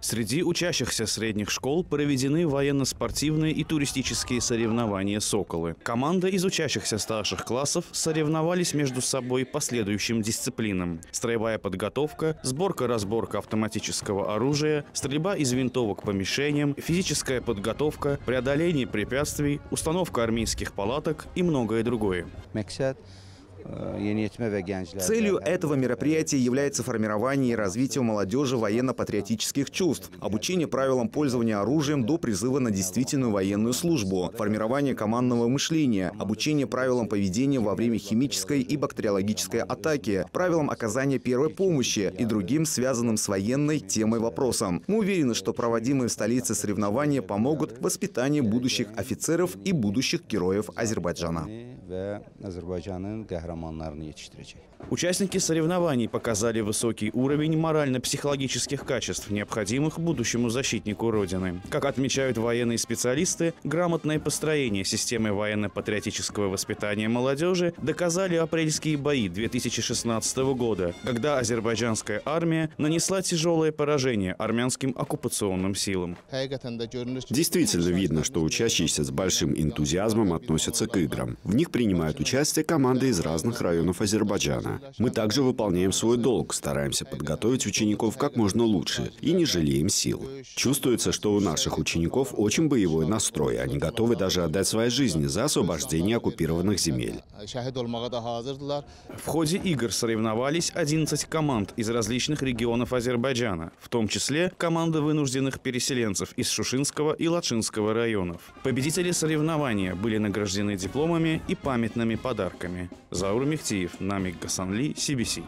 Среди учащихся средних школ проведены военно-спортивные и туристические соревнования «Соколы». Команда из учащихся старших классов соревновались между собой по следующим дисциплинам. Строевая подготовка, сборка-разборка автоматического оружия, стрельба из винтовок по мишеням, физическая подготовка, преодоление препятствий, установка армейских палаток и многое другое. Gənclərdə Целью этого мероприятия является формирование и развитие у молодежи военно-патриотических чувств, обучение правилам пользования оружием до призыва на действительную военную службу, формирование командного мышления, обучение правилам поведения во время химической и бактериологической атаки, правилам оказания первой помощи и другим связанным с военной темой вопросам. Мы уверены, что проводимые в столице соревнования помогут в воспитании будущих офицеров и будущих героев Азербайджана. Qəhrəmanlarını yetişdirəcək. Участники соревнований показали высокий уровень морально-психологических качеств, необходимых будущему защитнику Родины. Как отмечают военные специалисты, грамотное построение системы военно-патриотического воспитания молодежи доказали апрельские бои 2016 года, когда азербайджанская армия нанесла тяжелое поражение армянским оккупационным силам. Действительно видно, что учащиеся с большим энтузиазмом относятся к играм. В них принимают участие команды из разных районов Азербайджана. Мы также выполняем свой долг, стараемся подготовить учеников как можно лучше и не жалеем сил. Чувствуется, что у наших учеников очень боевой настрой, они готовы даже отдать свои жизни за освобождение оккупированных земель. В ходе игр соревновались 11 команд из различных регионов Азербайджана, в том числе команды вынужденных переселенцев из Шушинского и Лачинского районов. Победители соревнования были награждены дипломами и памятными подарками. Заур Мехтиев, Намик Гасанли, CBC.